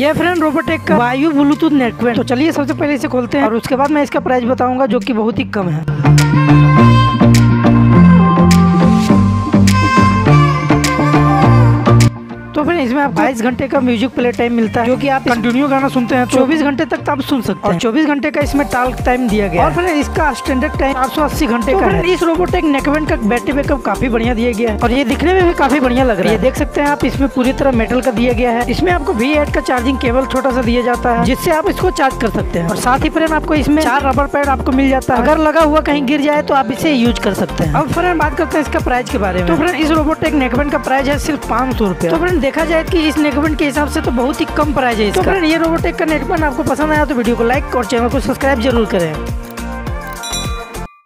ये friend Robotech का वायु ब्लूटूथ नेटवर्क तो चलिए सबसे पहले इसे खोलते हैं और उसके बाद मैं इसका प्राइस बताऊँगा जो कि बहुत ही कम है। तो फिर इसमें आप 22 घंटे का म्यूज़िक प्ले टाइम मिलता है। जो कि आप कंटिन्यू गाना सुनते हैं 24 घंटे तक तो आप सुन सकते हैं। चौबीस घंटे का इसमें टाल्क टाइम दिया गया और फिर इसका स्टैंडर्ड टाइम 880 घंटे का है। इस रोबोटेक नेकवेंट का बैटरी बैकअप काफ़ी बढ़िया दिया गया है। और ये दिखने में भी काफ़ी बढ़िया लग रहा है। देख सकते हैं आप इसमें पूरी तरह मेटल का दिया गया है। इसमें आपको वी का चार्जिंग केबल छोटा सा दिया जाता है जिससे आप इसको चार्ज कर सकते हैं। और साथ ही फ्रेंड आपको इसमें चार रबर पैड आपको मिल जाता है। अगर लगा हुआ कहीं गिर जाए तो आप इसे यूज़ कर सकते हैं। अब फ्रेंड बात करते हैं इसका प्राइस के बारे में। तो फ्रेंड इस रोबोटेक नेकवेंट का प्राइस है सिर्फ़ पाँच सौ रुपया। तो फ्रेंड देखा जाए कि इस नेकबैंड के हिसाब से तो बहुत ही कम प्राइस है इसका। तो ये रोबोटेक का नेकबैंड आपको पसंद आया तो वीडियो को लाइक और चैनल को सब्सक्राइब ज़रूर करें।